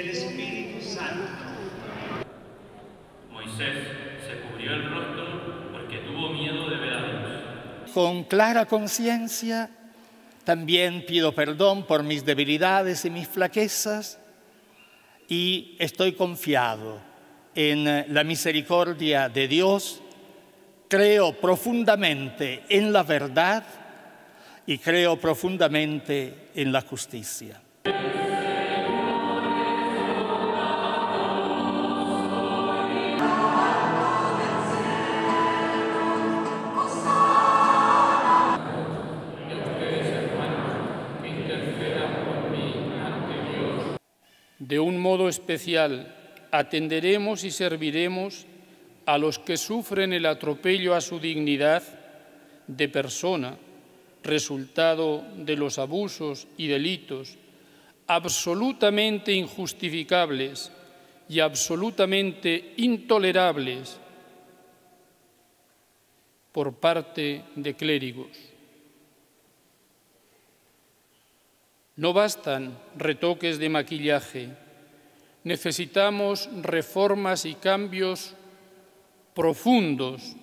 Espíritu Santo. Moisés se cubrió el rostro porque tuvo miedo de ver a Dios. Con clara conciencia, también pido perdón por mis debilidades y mis flaquezas y estoy confiado en la misericordia de Dios. Creo profundamente en la verdad y creo profundamente en la justicia. De un modo especial, atenderemos y serviremos a los que sufren el atropello a su dignidad de persona, resultado de los abusos y delitos absolutamente injustificables y absolutamente intolerables por parte de clérigos. No bastan retoques de maquillaje, necesitamos reformas y cambios profundos.